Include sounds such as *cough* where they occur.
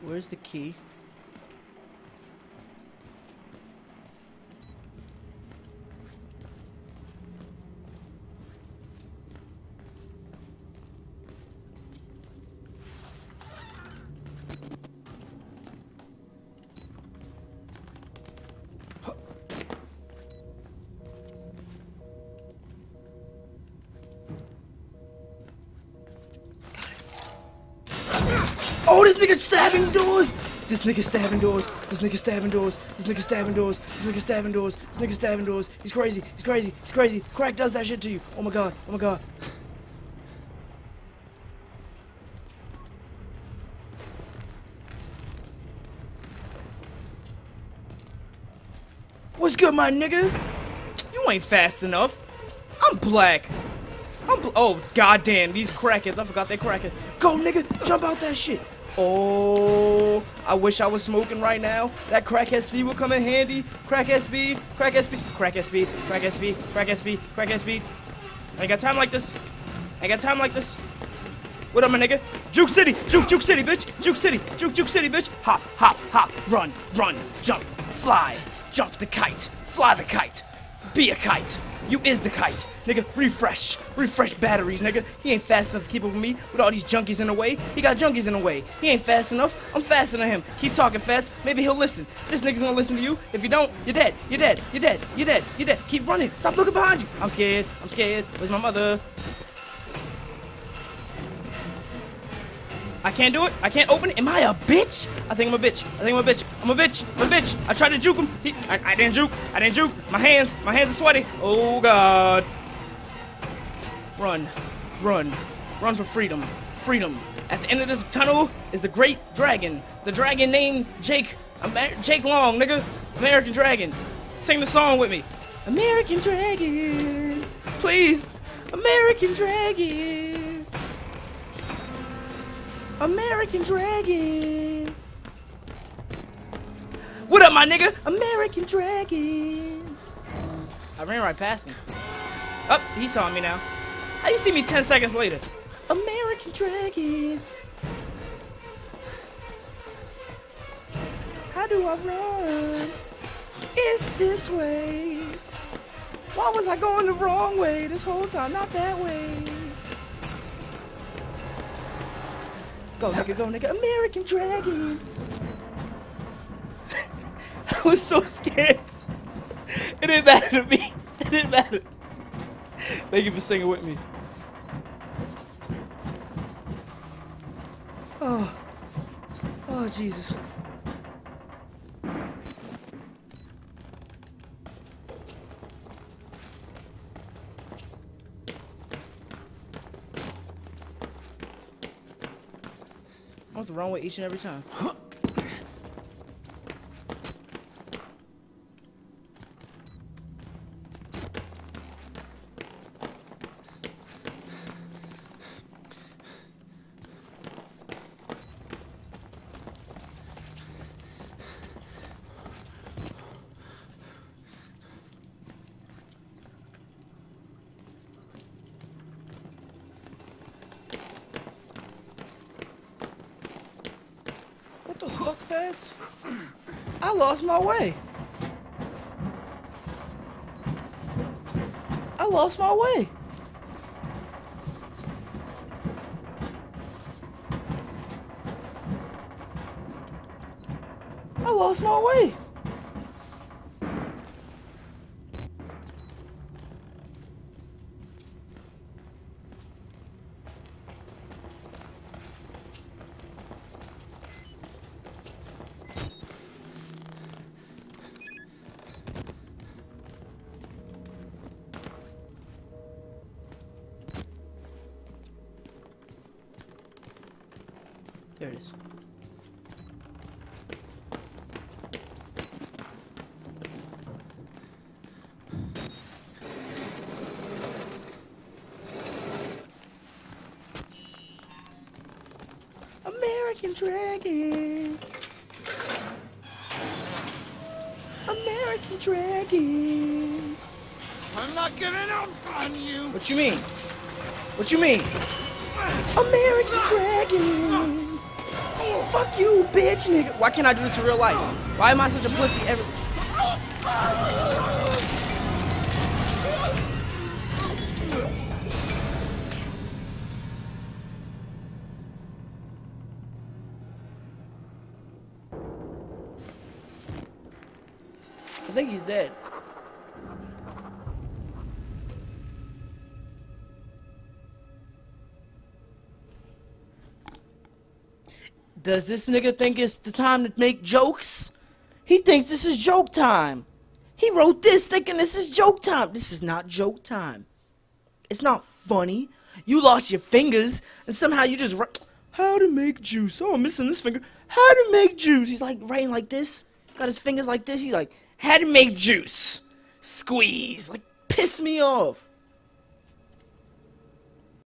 Where's the key? Oh, this nigga stabbing doors! This nigga stabbing doors. This nigga stabbing doors. This nigga stabbing doors. This nigga stabbing doors. This nigga stabbing doors. He's crazy. He's crazy. He's crazy. Crack does that shit to you. Oh my god. Oh my god. What's good, my nigga? You ain't fast enough. I'm black. I'm bl oh, goddamn, these crackheads. I forgot they crackheads. Go, nigga. Jump out that shit. Oh, I wish I was smoking right now. That crackhead speed will come in handy. Crackhead speed, crackhead speed, crackhead speed, crackhead speed, crackhead speed, crackhead speed. I got time like this. I got time like this. What up, my nigga? Juke City, Juke, Juke City, bitch. Juke City, Juke, Juke City, bitch. Hop, hop, hop, run, run, jump, fly, jump the kite, fly the kite, be a kite. You is the kite. Nigga, refresh. Refresh batteries, nigga. He ain't fast enough to keep up with me with all these junkies in the way. He got junkies in the way. He ain't fast enough. I'm faster than him. Keep talking, Fats. Maybe he'll listen. This nigga's gonna listen to you. If you don't, you're dead. You're dead. You're dead. You're dead. You're dead. Keep running. Stop looking behind you. I'm scared. I'm scared. Where's my mother? I can't do it. I can't open it. Am I a bitch? I think I'm a bitch. I think I'm a bitch. I'm a bitch. I'm a bitch. I tried to juke him. He, I, I didn't juke. I didn't juke. My hands. My hands are sweaty. Oh, God. Run. Run. Run for freedom. Freedom. At the end of this tunnel is the great dragon. The dragon named Jake. Amer Jake Long, nigga. American Dragon. Sing the song with me. American Dragon. Please. American Dragon. American Dragon. What up, my nigga? American Dragon. I ran right past him. Up, oh, he saw me now. How you see me 10 seconds later? American Dragon. How do I run? It's this way. Why was I going the wrong way this whole time? Not that way. Go, nigga, go, nigga. American Dragon. *laughs* I was so scared. It didn't matter to me. *laughs* It didn't matter. Thank you for singing with me. Oh. Oh, Jesus. The wrong way each and every time. I lost my way. I lost my way. I lost my way. There it is. American Dragon. American Dragon. I'm not giving up on you. What you mean? What you mean? American Dragon. Fuck you, bitch, nigga. Why can't I do this in real life? Why am I such a pussy every? I think he's dead. Does this nigga think it's the time to make jokes? He thinks this is joke time. He wrote this thinking this is joke time. This is not joke time. It's not funny. You lost your fingers and somehow you just how to make juice. Oh, I'm missing this finger. How to make juice. He's like writing like this. Got his fingers like this. He's like, how to make juice. Squeeze. Like, piss me off.